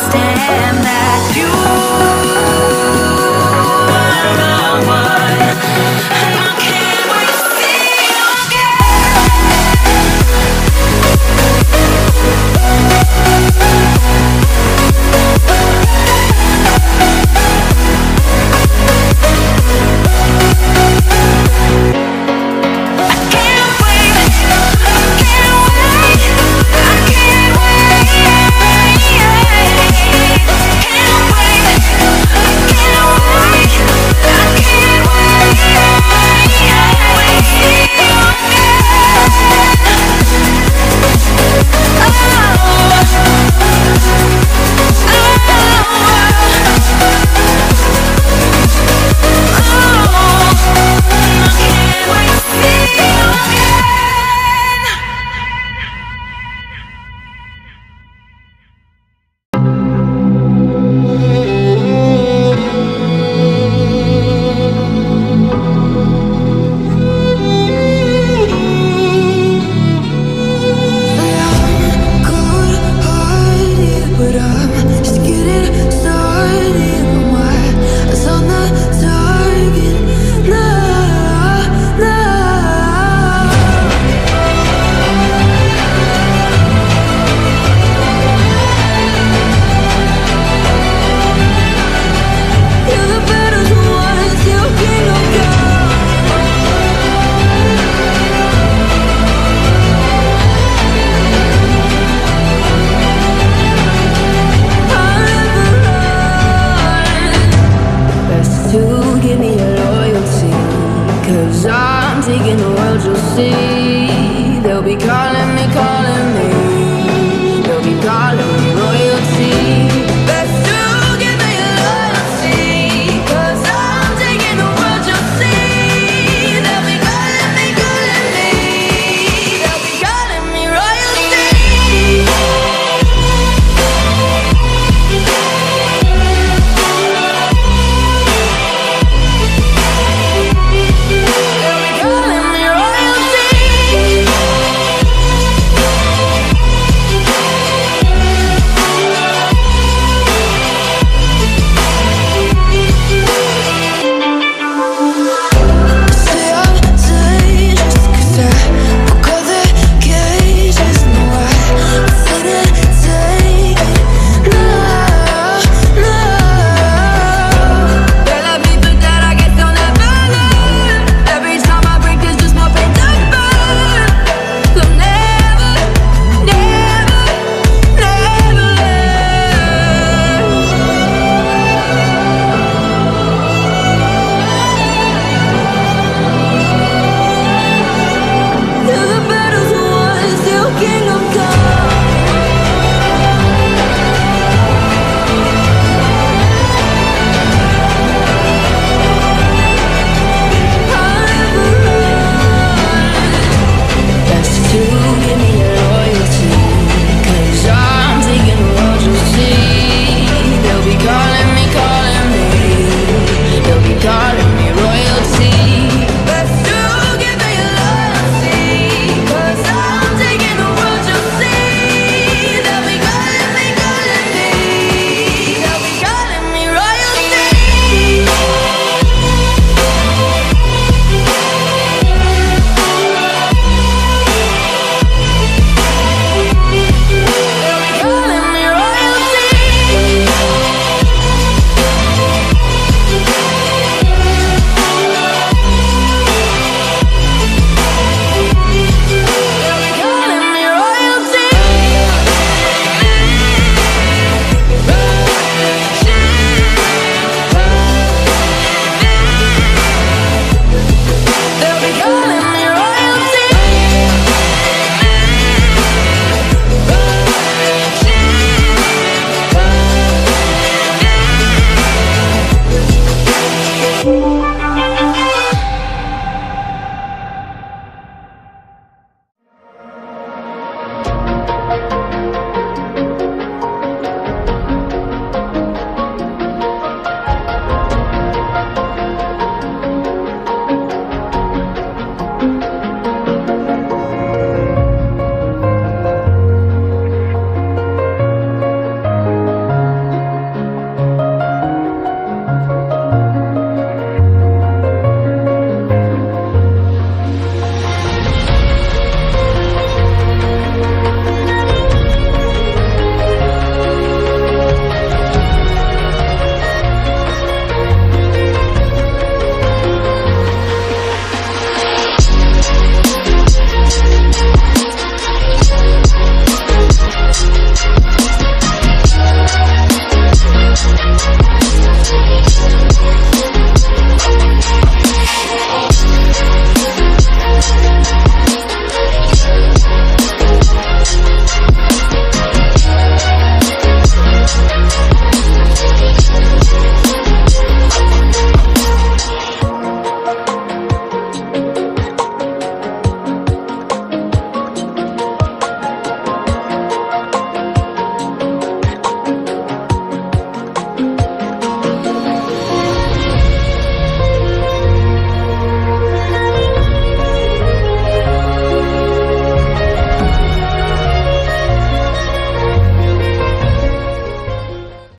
understand that you